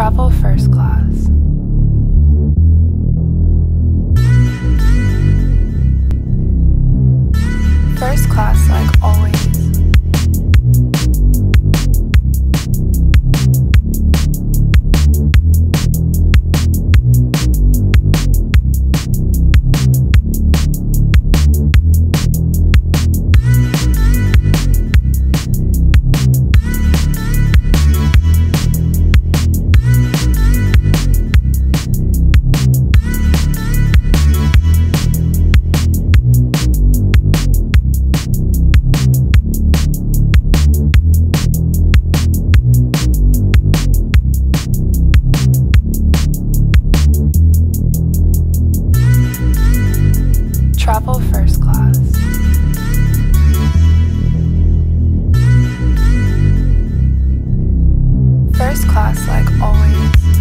Travel first class. First class, like always. First class. First class, like always.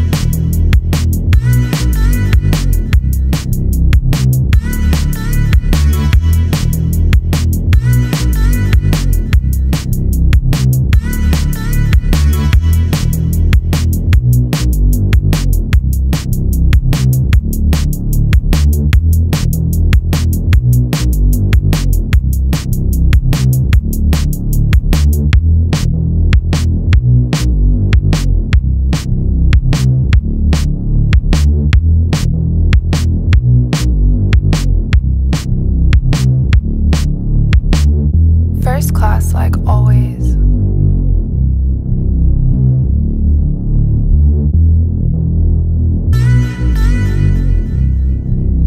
Class, like always.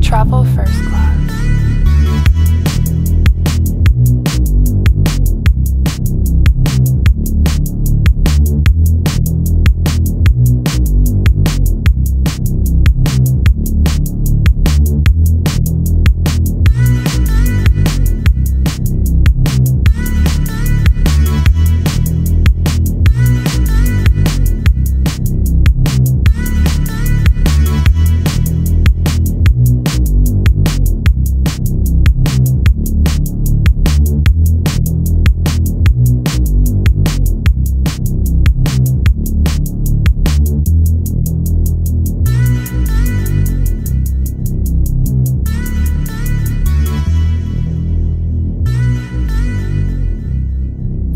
Travel first class.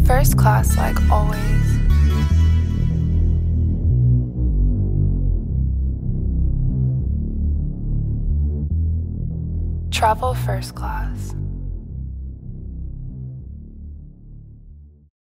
First class, like always. Travel first class.